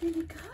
There we go.